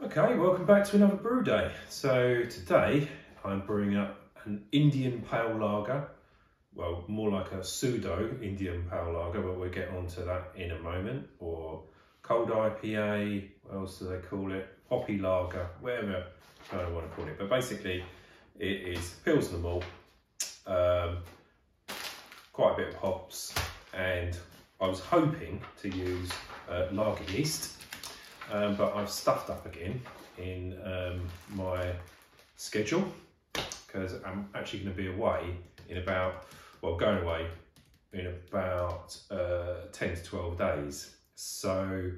Okay, welcome back to another brew day. So today I'm brewing up an Indian Pale Lager. Well, more like a pseudo Indian Pale Lager, but we'll get onto that in a moment. Or cold IPA, what else do they call it? Hoppy Lager, whatever I don't want to call it. But basically, it is Pilsner malt, um, quite a bit of hops, and I was hoping to use uh, lager yeast um, but I've stuffed up again in um, my schedule because I'm actually going to be away in about, well, going away in about uh, 10 to 12 days. So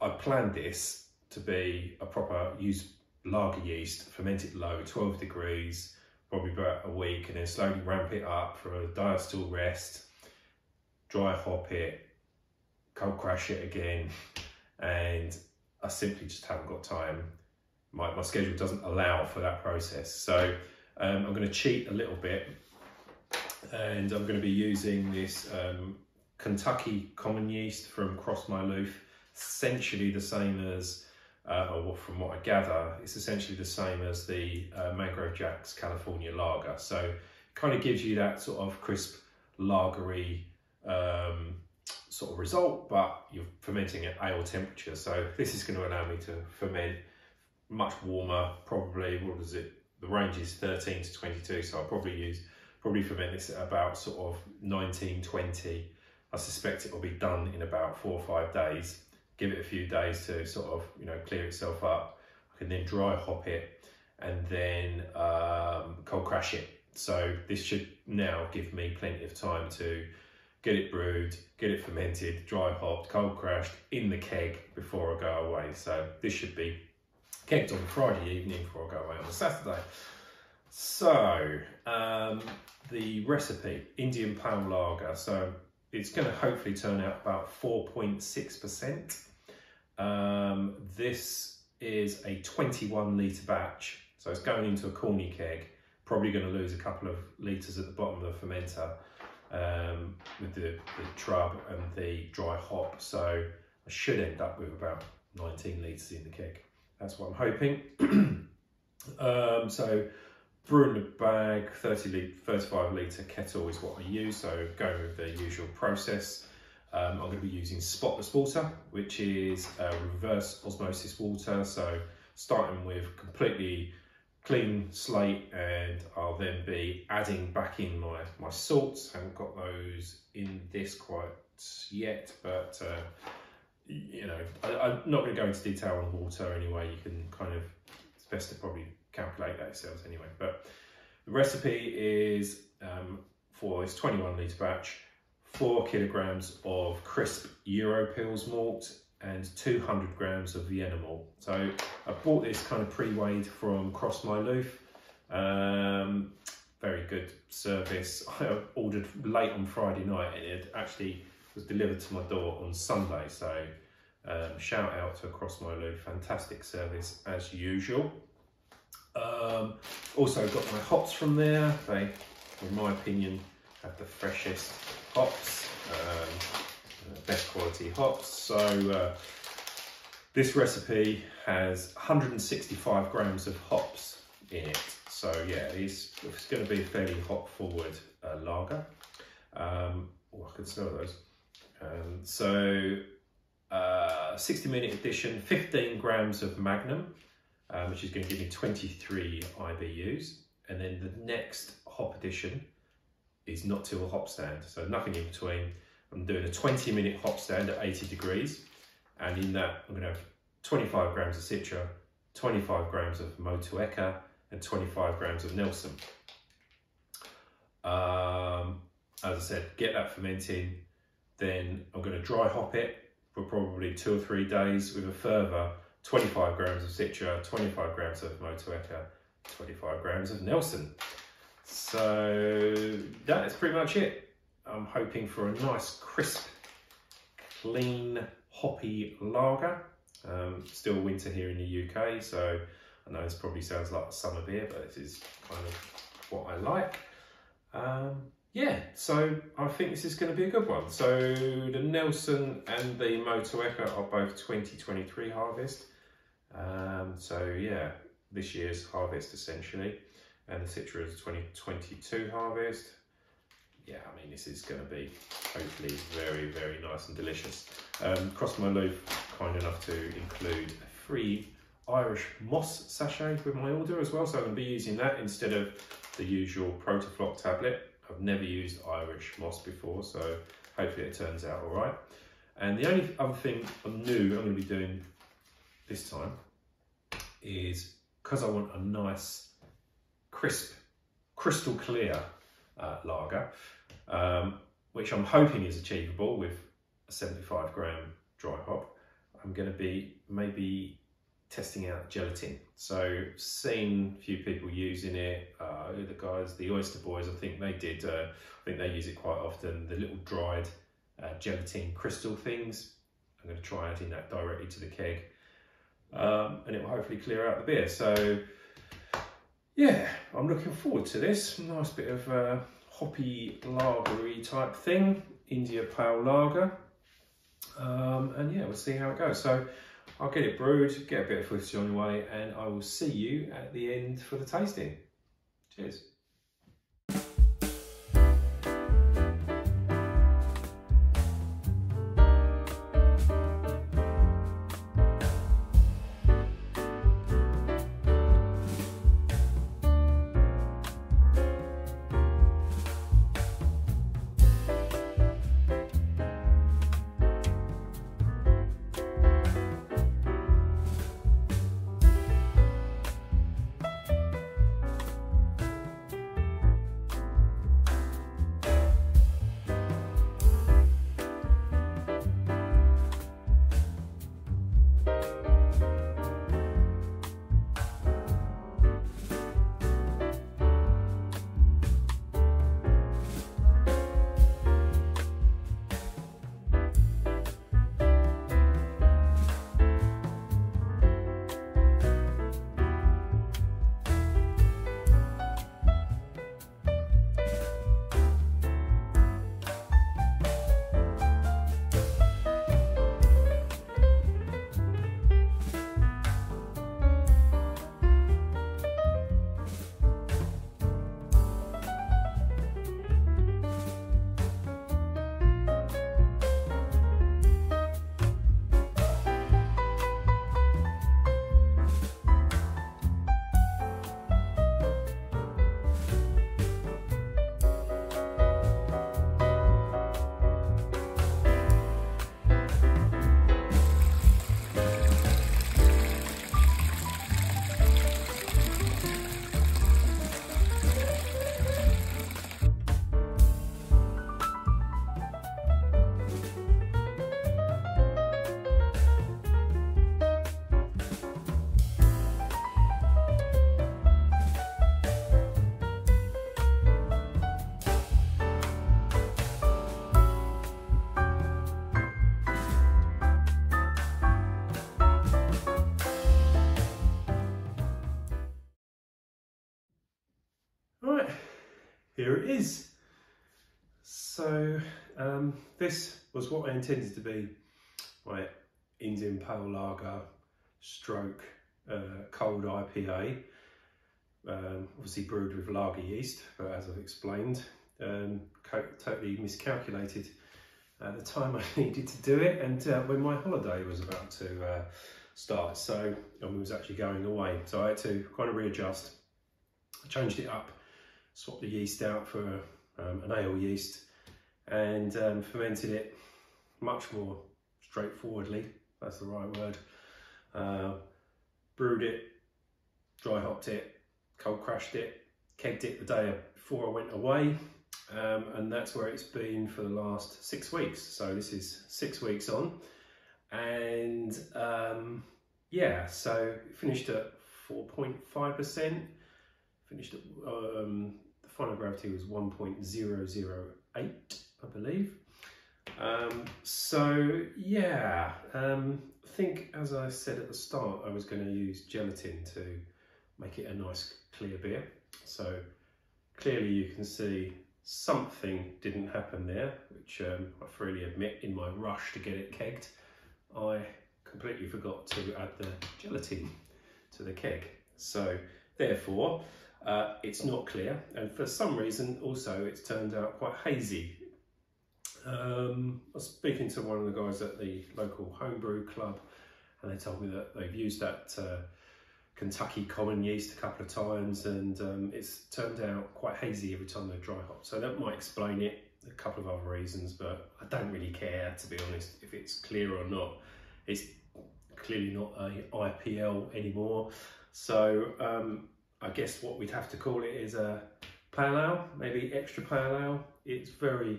I planned this to be a proper use lager yeast, fermented low, 12 degrees, probably about a week, and then slowly ramp it up for a diacetyl rest, dry hop it, cold crash it again, and I simply just haven't got time. My, my schedule doesn't allow for that process. So um, I'm going to cheat a little bit and I'm going to be using this um, Kentucky common yeast from Crossmyloof, essentially the same as, uh, or from what I gather, it's essentially the same as the uh, Mangrove Jack's California Lager. So it kind of gives you that sort of crisp lagery um, sort of result, but you're fermenting at ale temperature. So this is going to allow me to ferment much warmer, probably, what is it? The range is 13 to 22, so I'll probably use, probably ferment this at about sort of 19, 20. I suspect it will be done in about four or five days. Give it a few days to sort of, you know, clear itself up. I can then dry hop it and then um, cold crash it. So this should now give me plenty of time to get it brewed, get it fermented, dry hopped, cold crashed in the keg before I go away. So this should be kegged on Friday evening before I go away on Saturday. So um, the recipe, Indian Pale Lager. So it's going to hopefully turn out about 4.6%. Um, this is a 21 litre batch. So it's going into a corny keg. Probably going to lose a couple of litres at the bottom of the fermenter um, with the, the trub and the dry hop. So I should end up with about 19 litres in the keg. That's what I'm hoping. um, so brewing the bag, 30 litre, 35 litre kettle is what I use. So going with the usual process. Um, I'm going to be using spotless water, which is reverse osmosis water. So starting with completely clean slate and I'll then be adding back in my, my salts. Haven't got those in this quite yet, but uh, you know, I, am not going to go into detail on water anyway. You can kind of, it's best to probably calculate that yourselves anyway. But the recipe is um, for this 21 litre batch, four kilograms of crisp Europils malt and 200 grams of Vienna malt. So I bought this kind of pre-weighed from Crossmyloof. Um, very good service. I ordered late on Friday night and it actually was delivered to my door on Sunday. So um, shout out to Crossmyloof, fantastic service as usual. Um, also got my hops from there. They, in my opinion, have the freshest hops. Um, best quality hops. So uh, this recipe has 165 grams of hops in it. So yeah, it's, it's going to be a fairly hop forward uh, lager. Um, oh, I can smell those. Um, so uh, 60 minute addition, 15 grams of Magnum, um, which is going to give me 23 IBUs. And then the next hop addition is not till a hop stand, so nothing in between. I'm doing a 20 minute hop stand at 80 degrees. And in that, I'm gonna have 25 grams of Citra, 25 grams of Motueka, and 25 grams of Nelson. Um, as I said, get that fermenting. Then I'm gonna dry hop it for probably two or three days with a further 25 grams of Citra, 25 grams of Motueka, 25 grams of Nelson. So that is pretty much it. I'm hoping for a nice crisp, clean, hoppy lager. Um, still winter here in the UK, so I know this probably sounds like a summer beer, but this is kind of what I like. Um, yeah, so I think this is going to be a good one. So the Nelson and the Motueka are both 2023 harvest. Um, so yeah, this year's harvest essentially, and the Citra is 2022 harvest. Yeah, I mean, this is going to be hopefully very, very nice and delicious. Um, Crossmyloof, kind enough to include a free Irish moss sachet with my order as well. So I'm going to be using that instead of the usual Protafloc tablet. I've never used Irish moss before, so hopefully it turns out all right. And the only other thing I'm new I'm going to be doing this time is because I want a nice, crisp, crystal clear uh, lager, um, which I'm hoping is achievable with a 75 gram dry hop. I'm going to be maybe testing out gelatin. So seen a few people using it. Uh, the guys, the Oyster Boys, I think they did. Uh, I think they use it quite often. The little dried uh, gelatin crystal things. I'm going to try adding that directly to the keg, um, and it will hopefully clear out the beer. So yeah, I'm looking forward to this. Nice bit of uh, hoppy lagery type thing, India Pale Lager. Um, and yeah, we'll see how it goes. So I'll get it brewed, get a bit of footage on the way, and I will see you at the end for the tasting. Cheers. Here it is. So um, this was what I intended to be my Indian Pale Lager stroke uh, cold IPA. Um, obviously brewed with lager yeast, but as I've explained, um, totally miscalculated at the time I needed to do it and uh, when my holiday was about to uh, start. So I was actually going away. So I had to kind of readjust. I changed it up swapped the yeast out for um, an ale yeast and um, fermented it much more straightforwardly, that's the right word. Uh, brewed it, dry hopped it, cold crashed it, kegged it the day before I went away um, and that's where it's been for the last six weeks. So this is six weeks on and um, yeah, so finished at 4.5%, finished at, um, final gravity was 1.008, I believe. Um, so yeah, um, I think as I said at the start, I was going to use gelatin to make it a nice clear beer. So clearly you can see something didn't happen there, which um, I freely admit in my rush to get it kegged, I completely forgot to add the gelatin to the keg. So therefore, uh, it's not clear. And for some reason, also, it's turned out quite hazy. Um, I was speaking to one of the guys at the local homebrew club, and they told me that they've used that uh, Kentucky common yeast a couple of times, and um, it's turned out quite hazy every time they dry hop. So that might explain it. A couple of other reasons, but I don't really care to be honest if it's clear or not. It's clearly not a IPL anymore. So um, I guess what we'd have to call it is a pale ale, maybe extra pale ale. It's very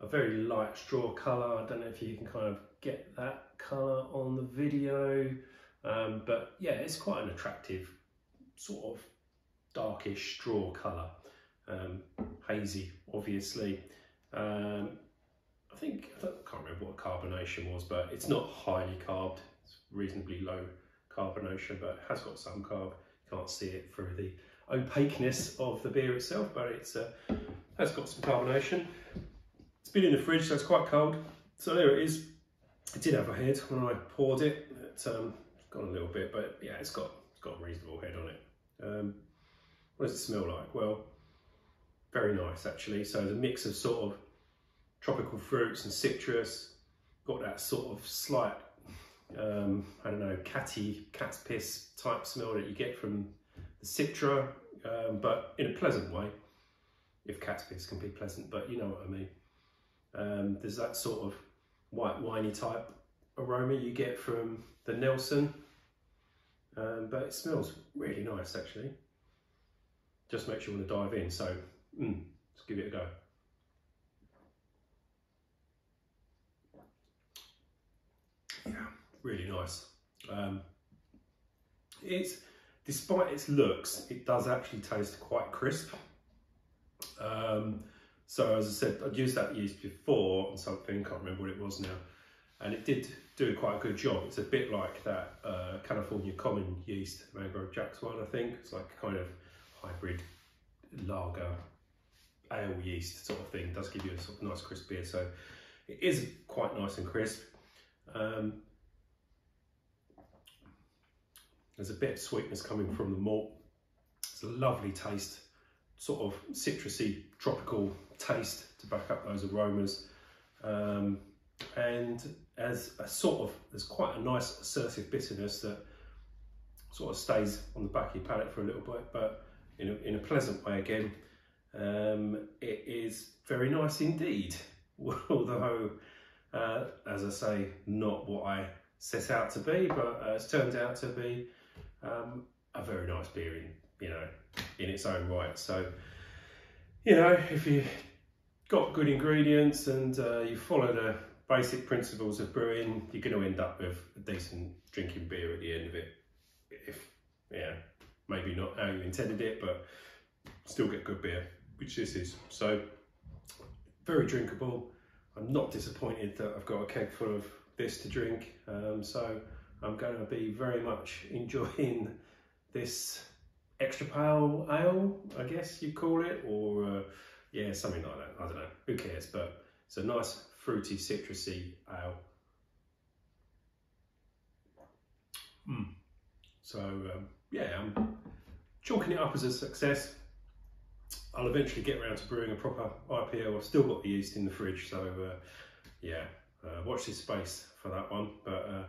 a very light straw colour. I don't know if you can kind of get that colour on the video, um, but yeah, it's quite an attractive sort of darkish straw colour. Um, hazy, obviously. Um, I think, I can't remember what carbonation was, but it's not highly carbed. It's reasonably low carbonation, but it has got some carb. Can't see it through the opaqueness of the beer itself, but it's uh, has got some carbonation. It's been in the fridge, so it's quite cold. So there it is. It did have a head when I poured it. It's um, gone a little bit, but yeah, it's got it's got a reasonable head on it. Um, what does it smell like? Well, very nice actually. So the mix of sort of tropical fruits and citrus, got that sort of slight um, I don't know, catty, cat's piss type smell that you get from the Citra, um, but in a pleasant way, if cat's piss can be pleasant, but you know what I mean. Um, there's that sort of white winey type aroma you get from the Nelson, um, but it smells really nice actually. Just makes you want to dive in, so mm, let's give it a go. Really nice. Um, it's despite its looks, it does actually taste quite crisp. Um, so as I said, I'd used that yeast before on something, can't remember what it was now, and it did do quite a good job. It's a bit like that uh, California common yeast, Mangrove Jacks one, I think. It's like kind of hybrid lager ale yeast sort of thing. It does give you a sort of nice crisp beer, so it is quite nice and crisp. Um, there's a bit of sweetness coming from the malt. It's a lovely taste, sort of citrusy, tropical taste to back up those aromas. Um, and as a sort of, there's quite a nice assertive bitterness that sort of stays on the back of your palate for a little bit, but in a, in a pleasant way again. Um, it is very nice indeed, although, uh, as I say, not what I set out to be, but uh, it's turned out to be um, a very nice beer in, you know, in its own right. So, you know, if you got good ingredients and uh, you follow the basic principles of brewing, you're going to end up with a decent drinking beer at the end of it. If, yeah, maybe not how you intended it, but still get good beer, which this is. So, very drinkable. I'm not disappointed that I've got a keg full of this to drink. Um, so I'm going to be very much enjoying this extra pale ale, I guess you'd call it, or uh, yeah, something like that. I don't know, who cares? But it's a nice fruity, citrusy ale. Mm. So um, yeah, I'm chalking it up as a success. I'll eventually get around to brewing a proper IPL. I've still got the yeast in the fridge, so uh, yeah, uh, watch this space for that one. But uh,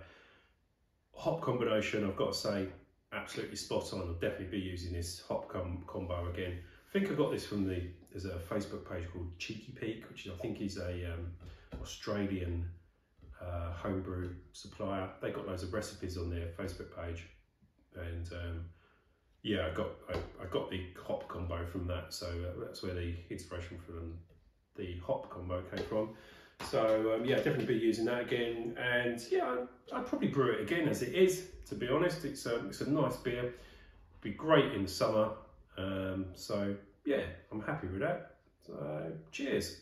hop combination, I've got to say, absolutely spot on. I'll definitely be using this hop com combo again. I think I got this from the, there's a Facebook page called Cheeky Peak, which I think is a um, Australian uh, homebrew supplier. They got loads of recipes on their Facebook page. And um, yeah, I got I, I, got the hop combo from that. So uh, that's where the inspiration from the hop combo came from. So um, yeah, definitely be using that again. And yeah, I'd, probably brew it again as it is, to be honest. It's a, it's a nice beer. Be great in the summer. Um, so yeah, I'm happy with that. So cheers.